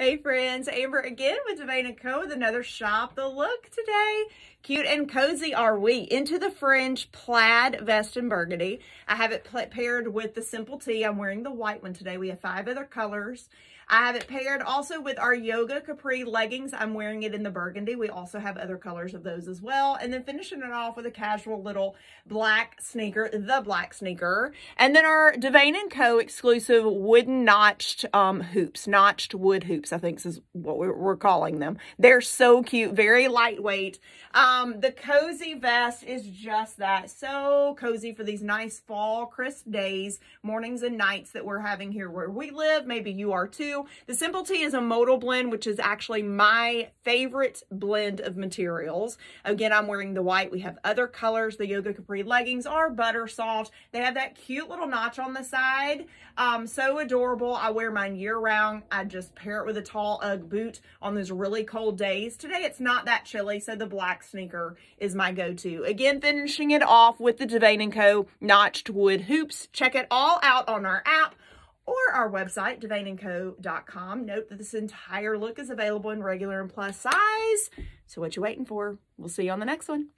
Hey friends, Amber again with DeVane & Co. with another Shop the Look today. Cute and cozy are we. Into the Fringe plaid vest in burgundy. I have it paired with the simple tee. I'm wearing the white one today. We have five other colors. I have it paired also with our Yoga Capri leggings. I'm wearing it in the burgundy. We also have other colors of those as well. And then finishing it off with a casual little black sneaker, the black sneaker. And then our DeVane & Co. exclusive wooden notched um, hoops, notched wood hoops, I think this is what we're, calling them. They're so cute, very lightweight. Um, the cozy vest is just that, so cozy for these nice fall crisp days, mornings and nights that we're having here where we live. Maybe you are too. The Simple Tee is a modal blend, which is actually my favorite blend of materials. Again, I'm wearing the white. We have other colors. The Yoga Capri leggings are butter soft. They have that cute little notch on the side. Um, so adorable. I wear mine year round. I just pair it with a tall Ugg boot on those really cold days. Today, it's not that chilly, so the black sneaker is my go-to. Again, finishing it off with the DeVane & Co. Notched Wood Hoops. Check it all out on our app or our website, devaneandco.com. Note that this entire look is available in regular and plus size. So what you waiting for? We'll see you on the next one.